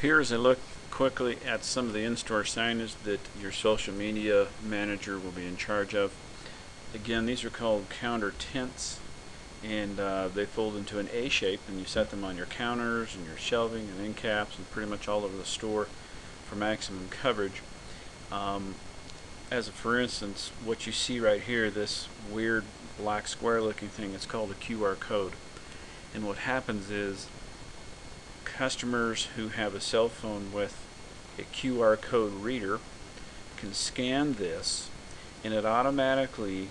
Here's a look quickly at some of the in-store signage that your social media manager will be in charge of. Again, these are called counter tents and uh, they fold into an A shape and you set them on your counters and your shelving and end caps and pretty much all over the store for maximum coverage. Um, as a for instance, what you see right here, this weird black square looking thing, it's called a QR code. And what happens is customers who have a cell phone with a QR code reader can scan this and it automatically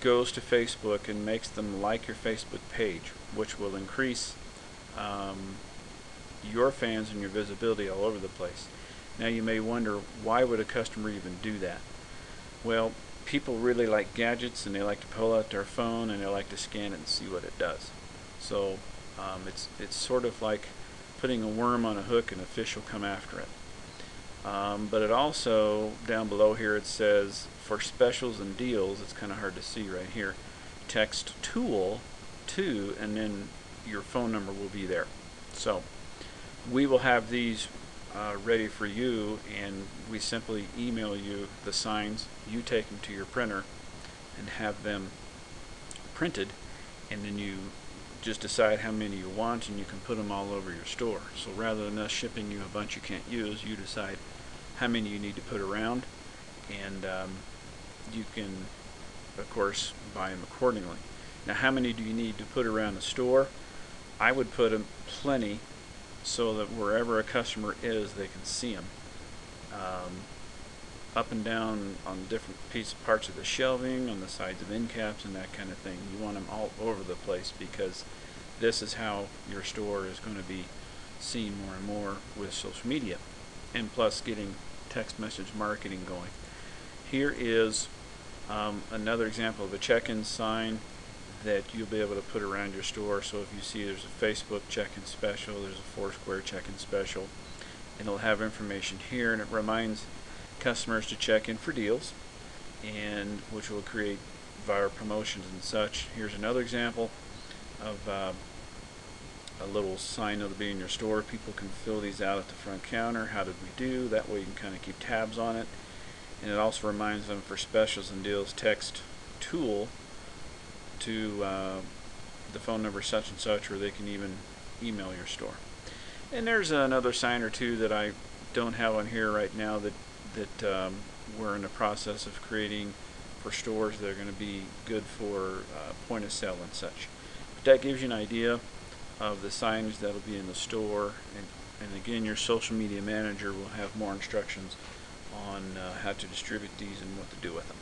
goes to Facebook and makes them like your Facebook page, which will increase um, your fans and your visibility all over the place. Now you may wonder why would a customer even do that? Well, people really like gadgets and they like to pull out their phone and they like to scan it and see what it does. So um, it's it's sort of like putting a worm on a hook and a fish will come after it. Um, but it also down below here it says for specials and deals it's kind of hard to see right here. Text tool to and then your phone number will be there. So we will have these uh, ready for you and we simply email you the signs. You take them to your printer and have them printed and then you just decide how many you want and you can put them all over your store. So rather than us shipping you a bunch you can't use you decide how many you need to put around and um, you can of course buy them accordingly. Now how many do you need to put around the store? I would put them plenty so that wherever a customer is they can see them um, up and down on different piece parts of the shelving on the sides of end caps and that kind of thing. You want them all over the place because this is how your store is going to be seen more and more with social media. And plus getting text message marketing going. Here is um, another example of a check-in sign that you'll be able to put around your store. So if you see there's a Facebook check-in special there's a Foursquare check-in special and it'll have information here and it reminds customers to check in for deals and which will create via promotions and such. Here's another example of uh, a little sign that'll be in your store. People can fill these out at the front counter. How did we do? That way you can kind of keep tabs on it. And it also reminds them for specials and deals text tool to uh, the phone number such and such or they can even email your store. And there's another sign or two that I don't have on here right now that that um, we're in the process of creating for stores that are going to be good for uh, point of sale and such. But that gives you an idea of the signage that'll be in the store and, and again your social media manager will have more instructions on uh, how to distribute these and what to do with them.